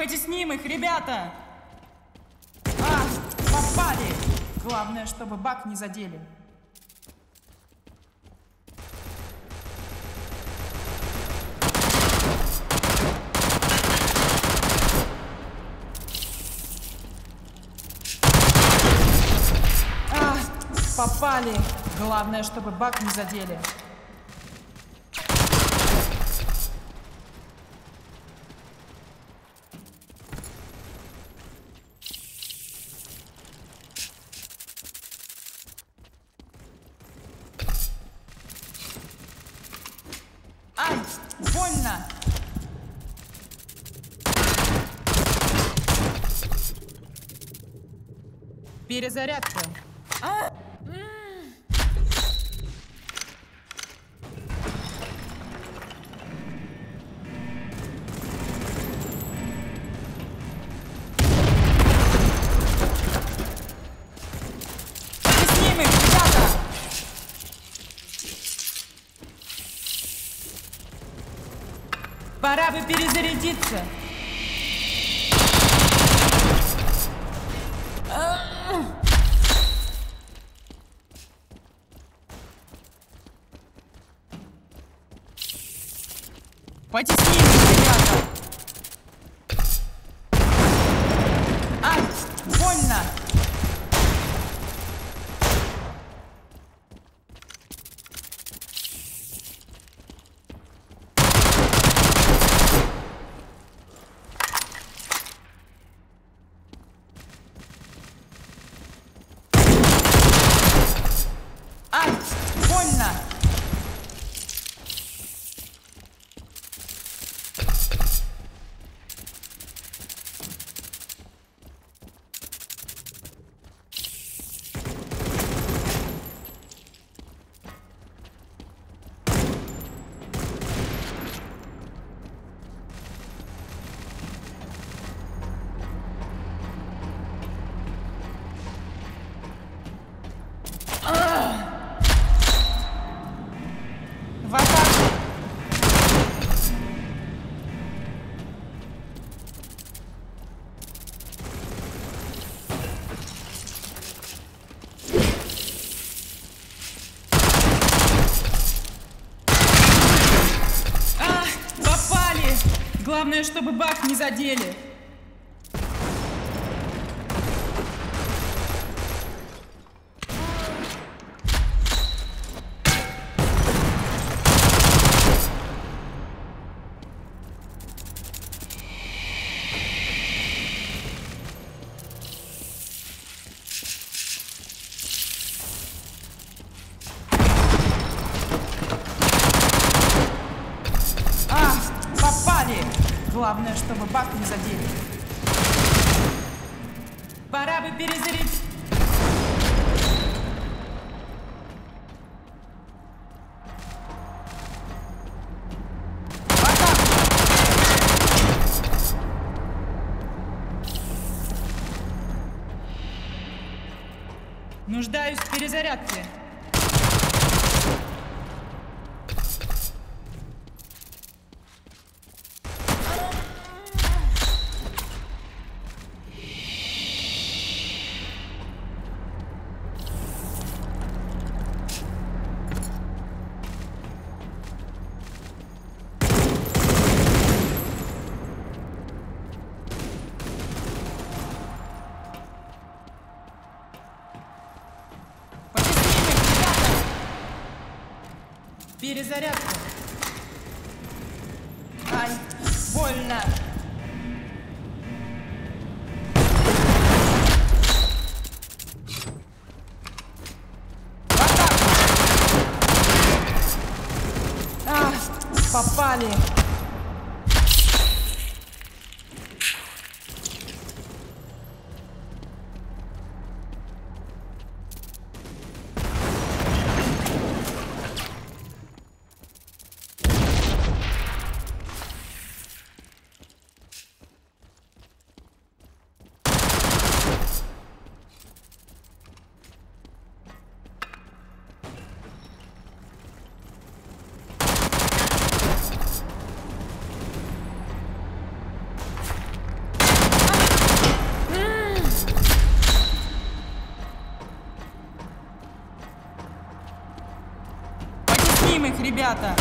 Потесним их, ребята! А, попали! Главное, чтобы бак не задели. А, попали! Главное, чтобы бак не задели. Ай, больно! Перезарядка. А! Пора бы перезарядиться. Потесним их, ребята. Ай, больно. Ай, больно. В атаку. А, попали! Главное, чтобы бак не задели. А, попали! Главное, чтобы бак не задели. Пора бы перезарядить. Нуждаюсь в перезарядке. Потесним их, ребята! Перезарядка. Ай, больно. В атаку! А, попали. Ребята!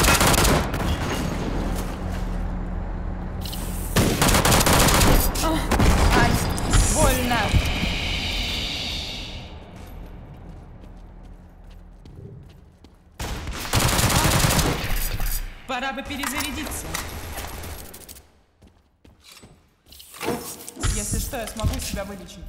Ай, больно! Пора бы перезарядиться. Если что, я смогу себя вылечить.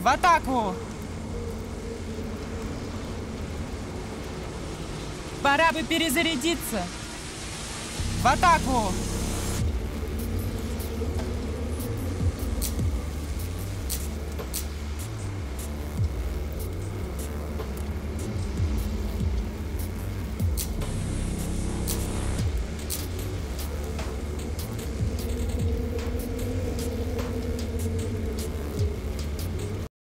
В атаку! Пора бы перезарядиться. В атаку!